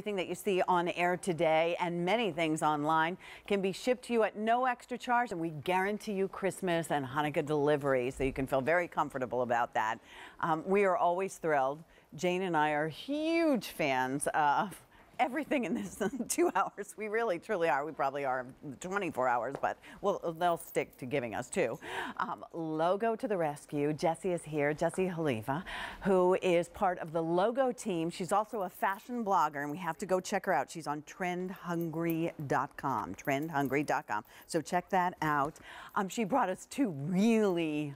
Everything that you see on air today and many things online can be shipped to you at no extra charge, and we guarantee you Christmas and Hanukkah delivery, so you can feel very comfortable about that. Um, we are always thrilled. Jane and I are huge fans of everything in this two hours. We really, truly are. We probably are 24 hours, but well, they'll stick to giving us two. Um, logo to the rescue. Jesse is here. Jesse Haliva, who is part of the Logo team. She's also a fashion blogger, and we have to go check her out. She's on trendhungry.com. Trendhungry.com. So check that out. Um, she brought us two really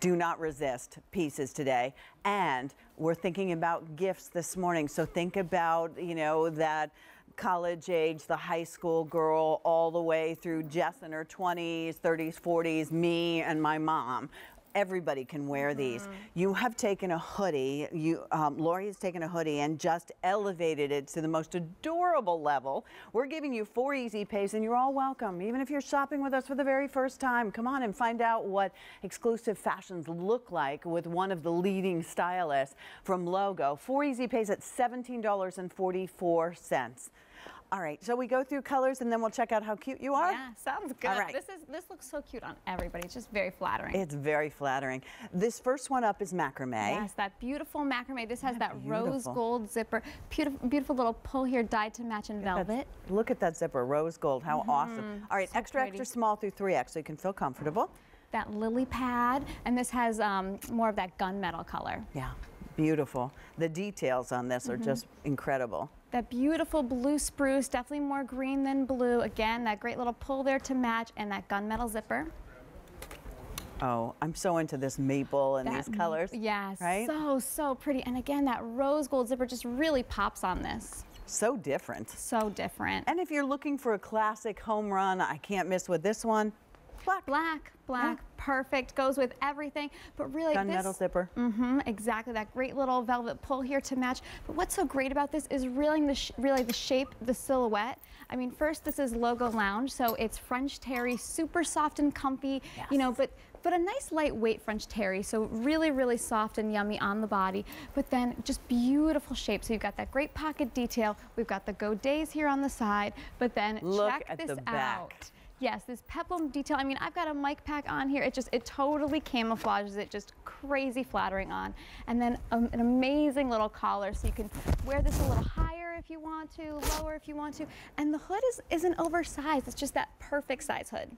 do not resist pieces today. And we're thinking about gifts this morning. So think about, you know, that college age, the high school girl, all the way through Jess in her 20s, 30s, 40s, me and my mom everybody can wear Mm-hmm. these. You have taken a hoodie, you, um, Lori has taken a hoodie and just elevated it to the most adorable level. We're giving you four easy pays and you're all welcome. Even if you're shopping with us for the very first time, come on and find out what exclusive fashions look like with one of the leading stylists from Logo. Four easy pays at $17.44. All right, so we go through colors and then we'll check out how cute you are? Yeah, sounds good. All right. This is this looks so cute on everybody. It's just very flattering. It's very flattering. This first one up is macrame. Yes, that beautiful macrame. This has that rose gold zipper. Beautiful, beautiful little pull here dyed to match in velvet. That's- Look at that zipper, rose gold. How awesome. All right, So extra, pretty. extra small through 3X so you can feel comfortable. That lily pad, and this has um, more of that gunmetal color. Yeah, beautiful. The details on this are mm-hmm. just incredible. That beautiful blue spruce, definitely more green than blue. Again, that great little pull there to match, and that gunmetal zipper. Oh, I'm so into this maple and That these colors. Yes, right? so, so pretty. And again, that rose gold zipper just really pops on this. So different. So different. And if you're looking for a classic home run, I can't miss with this one. Black. Black, black, perfect, goes with everything. But really, Gunmetal this, zipper. hmm exactly. That great little velvet pull here to match. But what's so great about this is really the sh- really the shape, the silhouette. I mean, first this is Logo Lounge, so it's French terry, super soft and comfy. You know, but but a nice lightweight French terry, so really, really soft and yummy on the body. But then just beautiful shape. So you've got that great pocket detail. We've got the godets here on the side. But then Look check at this the back. out. Yes, this peplum detail. I mean, I've got a mic pack on here. It just, it totally camouflages it, just crazy flattering on. And then um, an amazing little collar, so you can wear this a little higher if you want to, lower if you want to. And the hood is, isn't oversized. It's just that perfect size hood.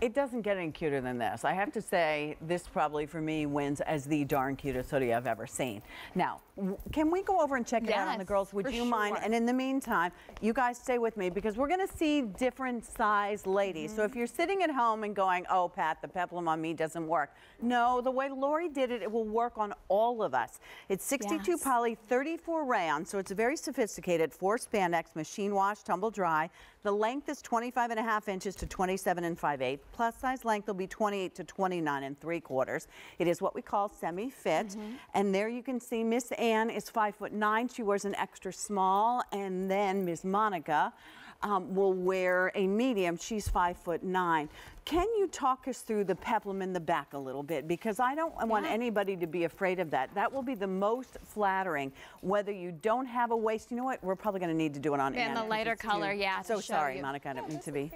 It doesn't get any cuter than this. I have to say, this probably for me wins as the darn cutest hoodie I've ever seen. Now, can we go over and check it out on the girls? Would you mind? And in the meantime, you guys stay with me because we're going to see different size ladies. So if Mm-hmm. you're sitting at home and going, oh, Pat, the peplum on me doesn't work. No, the way Lori did it, it will work on all of us. It's 62 Yes. poly, 34 rayon, so it's a very sophisticated four spandex, machine wash, tumble dry. The length is 25 and a half inches to 27 and 5 8. Plus size length will be 28 to 29 and 3 quarters. It is what we call semi-fit. And there you can see Miss Ann is 5 foot 9. She wears an extra small. And then Miss Monica um, will wear a medium. She's 5 foot 9. Can you talk us through the peplum in the back a little bit? Because I don't want anybody to be afraid of that. That will be the most flattering. Whether you don't have a waist, you know what? We're probably going to need to do it on Yeah, Ann and the lighter it's too- color, yeah, So sorry, you. Monica. I don't mean to be.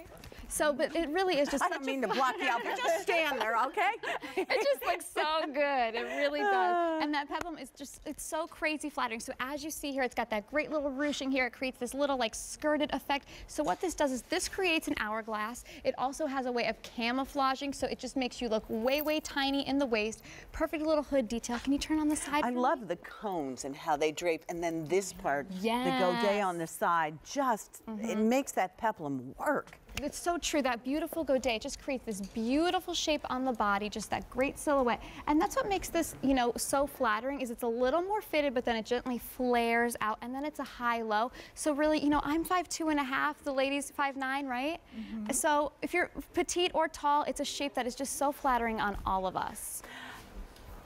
So, but it really is just I don't mean to block you out, but just stand there, okay? it just looks so good. It really does. And that peplum is just, it's so crazy flattering. So as you see here, it's got that great little ruching here. It creates this little like skirted effect. So what this does is this creates an hourglass. It also has a way of camouflaging. So it just makes you look way, way tiny in the waist. Perfect little hood detail. Can you turn on the side I for me? love the cones and how they drape, and then this part, the godet on the side, just, it mm-hmm. makes that peplum work. It's so true. That beautiful godet just creates this beautiful shape on the body, just that great silhouette. And that's what makes this, you know, so flattering is it's a little more fitted, but then it gently flares out and then it's a high-low. So really, you know, I'm 5'2 and a half, the lady's 5'9", right? Mm-hmm. So if you're petite or tall, it's a shape that is just so flattering on all of us.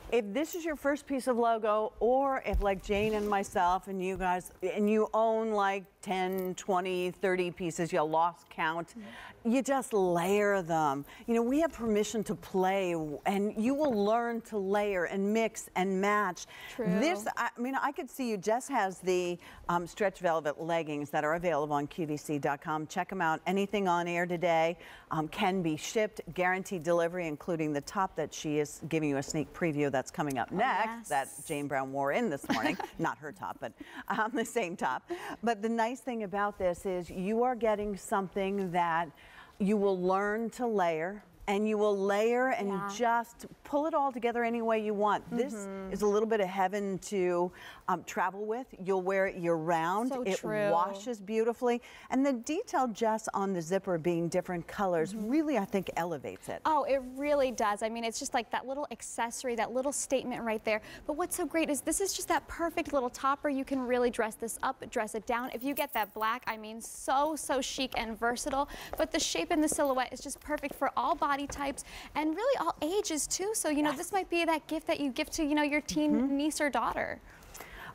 If this is your first piece of logo, or if like Jane and myself and you guys, and you own like 10, 20, 30 pieces, you lost count, you just layer them. You know, we have permission to play and you will learn to layer and mix and match. True. This, I mean, I could see you. Jess has the um, stretch velvet leggings that are available on QVC.com. Check them out. Anything on air today um, can be shipped, guaranteed delivery, including the top that she is giving you a sneak preview that's coming up next that yes. Jane Brown wore in this morning. Not her top, but um, the same top. But the nice thing about this is you are getting something that you will learn to layer. And you will layer and Yeah. just pull it all together any way you want. This Mm-hmm. is a little bit of heaven to um, travel with. You'll wear it year round. So it true. washes beautifully. And the detail just on the zipper being different colors Mm-hmm. really, I think, elevates it. Oh, it really does. I mean, it's just like that little accessory, that little statement right there. But what's so great is this is just that perfect little topper. You can really dress this up, dress it down. If you get that black, I mean, so, so chic and versatile. But the shape and the silhouette is just perfect for all body types and really all ages too. So, you know, this might be that gift that you give to, you know, your teen Mm-hmm. niece or daughter.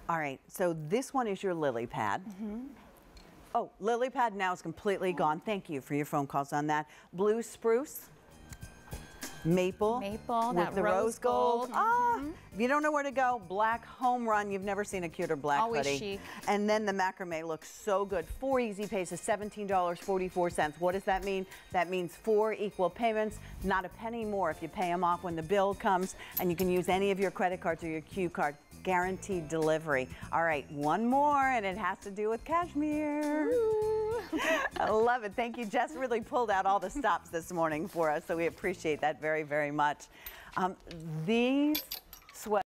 All right, so this one is your lily pad. Mm-hmm. Oh, lily pad now is completely gone. Thank you for your phone calls on that. Blue spruce, maple, Maple, with that the rose gold. Ah, if you don't know where to go, black home run. You've never seen a cuter black Always hoodie. chic. And then the macrame looks so good. Four easy pays is $17.44. What does that mean? That means four equal payments, not a penny more if you pay them off when the bill comes, and you can use any of your credit cards or your Q card. Guaranteed delivery. All right, one more, and it has to do with cashmere. I love it. Thank you. Jess really pulled out all the stops this morning for us, so we appreciate that very, very much. Um, these